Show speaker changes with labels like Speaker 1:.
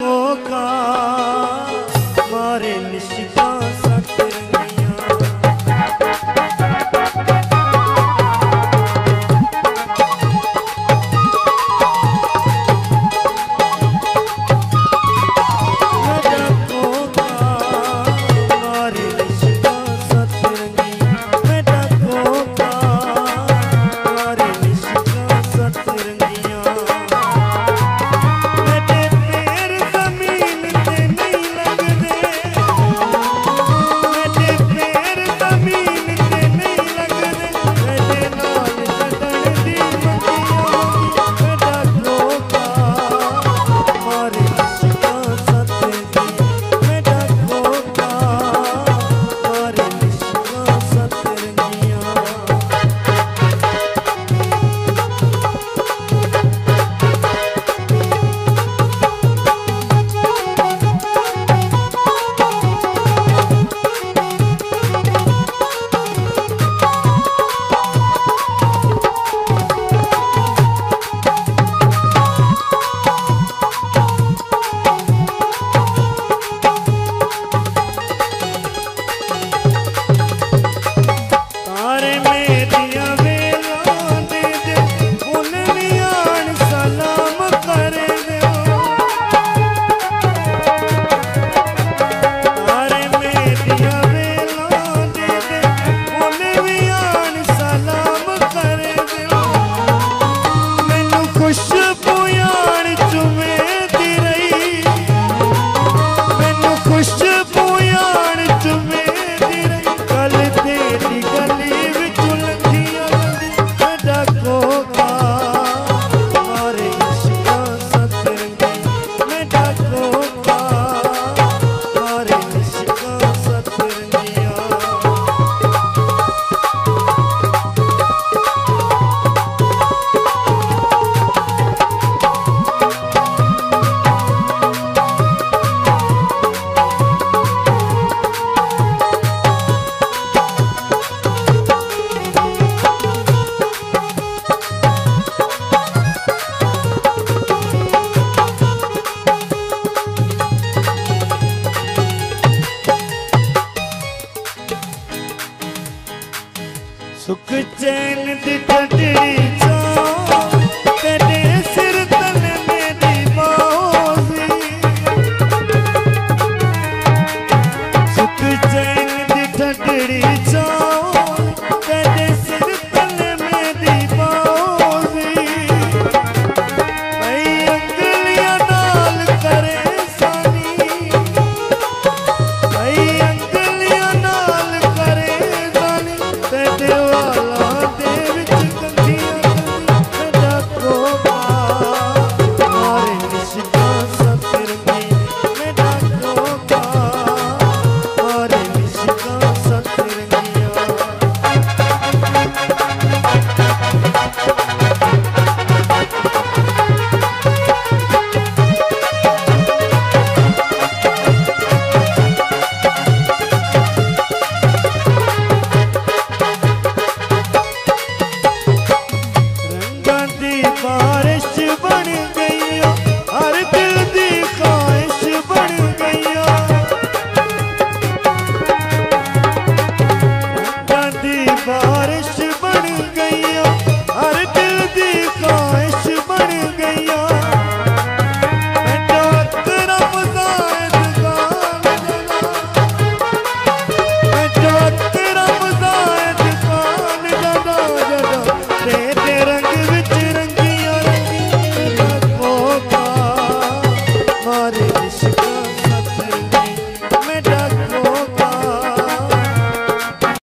Speaker 1: 我靠。सुख चैन दिखा